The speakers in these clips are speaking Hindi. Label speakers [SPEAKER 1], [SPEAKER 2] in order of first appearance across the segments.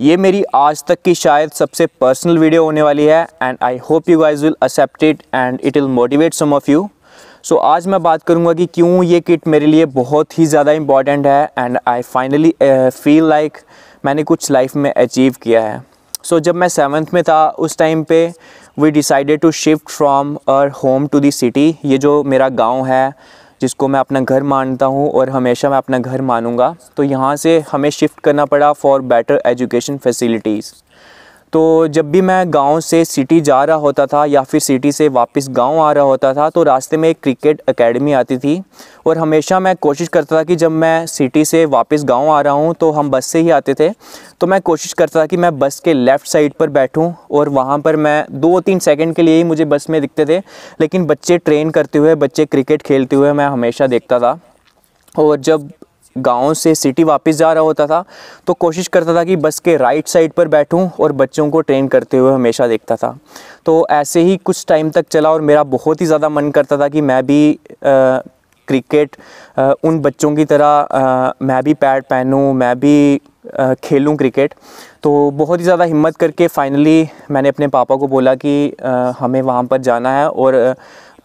[SPEAKER 1] ये मेरी आज तक की शायद सबसे पर्सनल वीडियो होने वाली है and I hope you guys will accept it and it will motivate some of you so आज मैं बात करूँगा कि क्यों ये किट मेरे लिए बहुत ही ज़्यादा इंपॉर्टेंट है and I finally feel like मैंने कुछ लाइफ में अचीव किया है। सो so, जब मैं सेवन्थ में था उस टाइम पे we decided to shift from uh home to the city ये जो मेरा गाँव है जिसको मैं अपना घर मानता हूँ और हमेशा मैं अपना घर मानूँगा तो यहाँ से हमें शिफ्ट करना पड़ा फॉर बेटर एजुकेशन फैसिलिटीज़ तो जब भी मैं गाँव से सिटी जा रहा होता था या फिर सिटी से वापस गाँव आ रहा होता था तो रास्ते में एक क्रिकेट एकेडमी आती थी और हमेशा मैं कोशिश करता था कि जब मैं सिटी से वापस गाँव आ रहा हूँ तो हम बस से ही आते थे। तो मैं कोशिश करता था कि मैं बस के लेफ़्ट साइड पर बैठूं और वहाँ पर मैं दो तीन सेकंड के लिए ही मुझे बस में दिखते थे, लेकिन बच्चे ट्रेन करते हुए, बच्चे क्रिकेट खेलते हुए मैं हमेशा देखता था। और जब गाँव से सिटी वापस जा रहा होता था तो कोशिश करता था कि बस के राइट साइड पर बैठूं और बच्चों को ट्रेन करते हुए हमेशा देखता था। तो ऐसे ही कुछ टाइम तक चला और मेरा बहुत ही ज़्यादा मन करता था कि मैं भी आ, क्रिकेट उन बच्चों की तरह आ, मैं भी पैड पहनूं मैं भी खेलूं क्रिकेट तो बहुत ही ज़्यादा हिम्मत करके फाइनली मैंने अपने पापा को बोला कि आ, हमें वहाँ पर जाना है और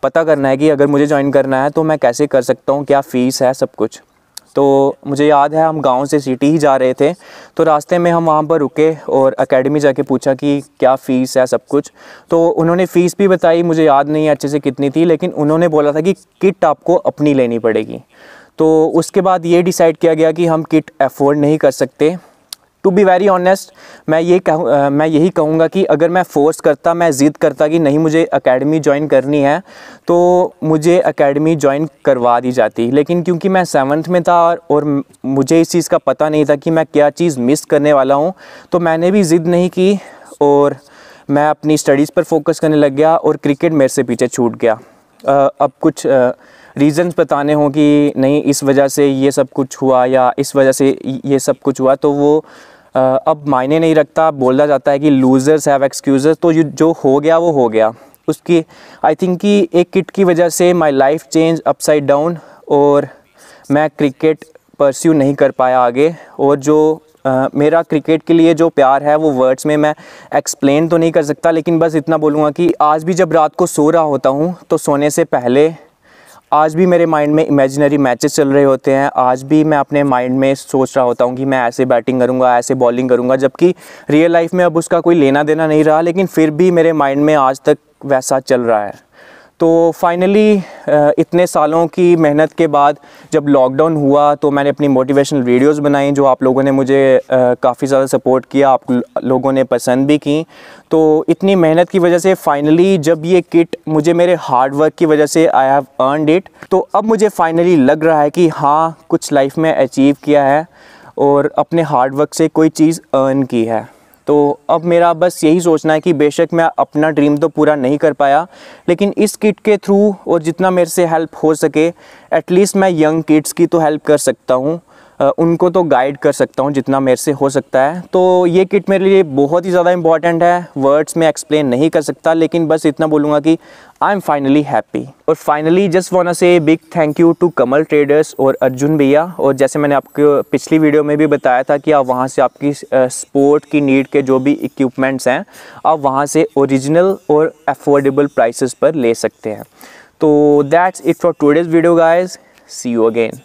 [SPEAKER 1] पता करना है कि अगर मुझे ज्वाइन करना है तो मैं कैसे कर सकता हूँ क्या फ़ीस है सब कुछ। तो मुझे याद है, हम गाँव से सिटी ही जा रहे थे। तो रास्ते में हम वहाँ पर रुके और एकेडमी जाके पूछा कि क्या फ़ीस है सब कुछ। तो उन्होंने फ़ीस भी बताई, मुझे याद नहीं है अच्छे से कितनी थी, लेकिन उन्होंने बोला था कि किट आपको अपनी लेनी पड़ेगी। तो उसके बाद ये डिसाइड किया गया कि हम किट अफोर्ड नहीं कर सकते। टू बी वेरी ऑनेस्ट मैं ये कहूँ मैं यही कहूँगा कि अगर मैं फ़ोर्स करता मैं ज़िद करता कि नहीं मुझे एकेडमी ज्वाइन करनी है तो मुझे एकेडमी ज्वाइन करवा दी जाती। लेकिन क्योंकि मैं सेवन्थ में था और और मुझे इस चीज़ का पता नहीं था कि मैं क्या चीज़ मिस करने वाला हूँ तो मैंने भी ज़िद नहीं की और मैं अपनी स्टडीज़ पर फोकस करने लग गया और क्रिकेट मेरे से पीछे छूट गया। आ, अब कुछ रीज़न्स बताने हों कि नहीं इस वजह से ये सब कुछ हुआ या इस वजह से ये सब कुछ हुआ तो वो अब मायने नहीं रखता बोला जाता है कि लूज़र्स हैव एक्सक्यूज़र्स तो जो हो गया वो हो गया। उसकी आई थिंक कि एक किट की वजह से my life change upside down और मैं क्रिकेट परस्यू नहीं कर पाया आगे। और जो Uh, मेरा क्रिकेट के लिए जो प्यार है वो वर्ड्स में मैं एक्सप्लेन तो नहीं कर सकता लेकिन बस इतना बोलूँगा कि आज भी जब रात को सो रहा होता हूँ तो सोने से पहले आज भी मेरे माइंड में इमेजिनरी मैचेस चल रहे होते हैं। आज भी मैं अपने माइंड में सोच रहा होता हूँ कि मैं ऐसे बैटिंग करूँगा, ऐसे बॉलिंग करूँगा, जबकि रियल लाइफ में अब उसका कोई लेना देना नहीं रहा, लेकिन फिर भी मेरे माइंड में आज तक वैसा चल रहा है। तो फाइनली इतने सालों की मेहनत के बाद जब लॉकडाउन हुआ तो मैंने अपनी मोटिवेशनल वीडियोस बनाई जो आप लोगों ने मुझे काफ़ी ज़्यादा सपोर्ट किया, आप लोगों ने पसंद भी की। तो इतनी मेहनत की वजह से फाइनली जब ये किट मुझे मेरे हार्ड वर्क की वजह से आई हैव अर्नड इट तो अब मुझे फाइनली लग रहा है कि हाँ कुछ लाइफ में अचीव किया है और अपने हार्ड वर्क से कोई चीज़ अर्न की है। तो अब मेरा बस यही सोचना है कि बेशक मैं अपना ड्रीम तो पूरा नहीं कर पाया, लेकिन इस किट के थ्रू और जितना मेरे से हेल्प हो सके एटलीस्ट मैं यंग किड्स की तो हेल्प कर सकता हूँ। उनको तो गाइड कर सकता हूँ, जितना मेरे से हो सकता है। तो ये किट मेरे लिए बहुत ही ज़्यादा इंपॉर्टेंट है। वर्ड्स में एक्सप्लेन नहीं कर सकता, लेकिन बस इतना बोलूँगा कि आई एम फाइनली हैप्पी और finally just wanna say big thank you to Kamal traders और अर्जुन भैया। और जैसे मैंने आपको पिछली वीडियो में भी बताया था कि आप वहाँ से आपकी स्पोर्ट की नीड के जो भी इक्विपमेंट्स हैं, आप वहाँ से ओरिजिनल और अफोर्डेबल प्राइसेस पर ले सकते हैं। तो that's it for today's video guys see you again